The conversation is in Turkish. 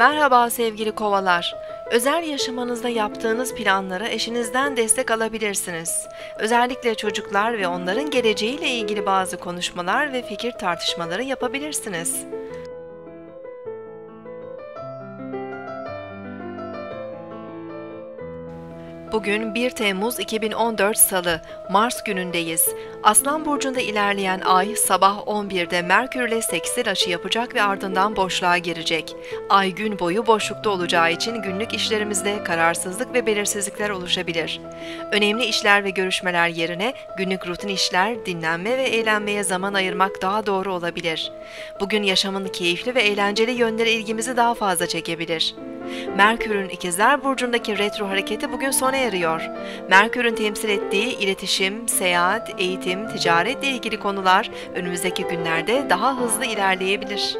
Merhaba sevgili kovalar. Özel yaşamanızda yaptığınız planlara eşinizden destek alabilirsiniz. Özellikle çocuklar ve onların geleceğiyle ilgili bazı konuşmalar ve fikir tartışmaları yapabilirsiniz. Bugün 1 Temmuz 2014 Salı, Mars günündeyiz. Aslan Burcu'nda ilerleyen ay sabah 11'de Merkür ile seksil açı yapacak ve ardından boşluğa girecek. Ay gün boyu boşlukta olacağı için günlük işlerimizde kararsızlık ve belirsizlikler oluşabilir. Önemli işler ve görüşmeler yerine günlük rutin işler, dinlenme ve eğlenmeye zaman ayırmak daha doğru olabilir. Bugün yaşamın keyifli ve eğlenceli yönleri ilgimizi daha fazla çekebilir. Merkür'ün İkizler Burcu'ndaki retro hareketi bugün sona eriyor. Merkür'ün temsil ettiği iletişim, seyahat, eğitim, ticaretle ilgili konular önümüzdeki günlerde daha hızlı ilerleyebilir.